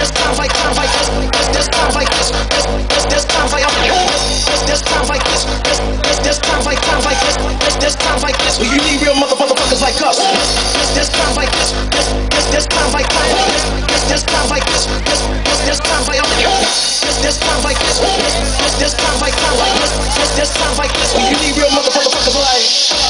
this sounds like sounds like this this this sounds like this this this this sounds like this this sounds like this this this this sounds like sounds like this this this sounds like this you need real motherfuckers like us this this sounds like this this this this sounds like this this this sounds like this this this this sounds like this this sounds like this this this sounds like sounds like this this this sounds like this you need real motherfuckers like